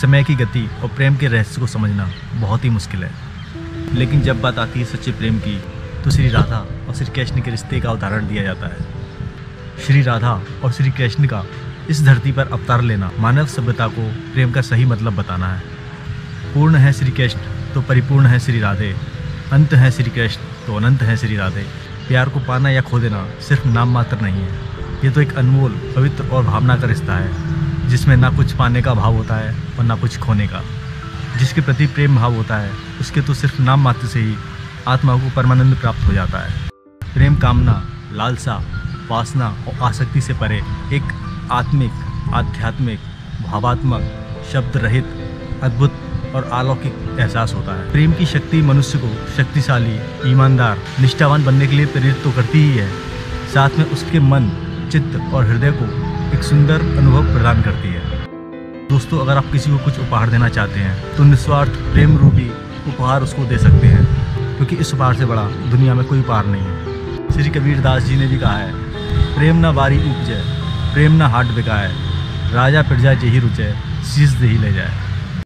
समय की गति और प्रेम के रहस्य को समझना बहुत ही मुश्किल है। लेकिन जब बात आती है सच्चे प्रेम की तो श्री राधा और श्री कृष्ण के रिश्ते का उदाहरण दिया जाता है। श्री राधा और श्री कृष्ण का इस धरती पर अवतार लेना मानव सभ्यता को प्रेम का सही मतलब बताना है। पूर्ण है श्री कृष्ण तो परिपूर्ण है श्री राधे। अंत है श्री कृष्ण तो अनंत है श्री राधे। प्यार को पाना या खो देना सिर्फ़ नाम मात्र नहीं है। ये तो एक अनमोल, पवित्र और भावना का रिश्ता है। जिसमें ना कुछ पाने का भाव होता है और ना कुछ खोने का। जिसके प्रति प्रेम भाव होता है, उसके तो सिर्फ़ नाम मात्र से ही आत्मा को परमानंद प्राप्त हो जाता है। प्रेम कामना, लालसा, वासना और आसक्ति से परे एक आत्मिक, आध्यात्मिक, भावात्मक शब्द रहित अद्भुत और अलौकिक एहसास होता है। प्रेम की शक्ति मनुष्य को शक्तिशाली, ईमानदार, निष्ठावान बनने के लिए प्रेरित तो करती ही है। साथ में उसके मन, चित्त और हृदय को एक सुंदर अनुभव प्रदान करती है। दोस्तों, अगर आप किसी को कुछ उपहार देना चाहते हैं तो निस्वार्थ प्रेम रूपी उपहार उसको दे सकते हैं, क्योंकि इस उपहार से बड़ा दुनिया में कोई उपहार नहीं है। श्री कबीर दास जी ने भी कहा है, प्रेम ना बारी उपजय प्रेम ना हाट बिकाए, राजा प्रजा जही रुचय शीश दही ले जाए।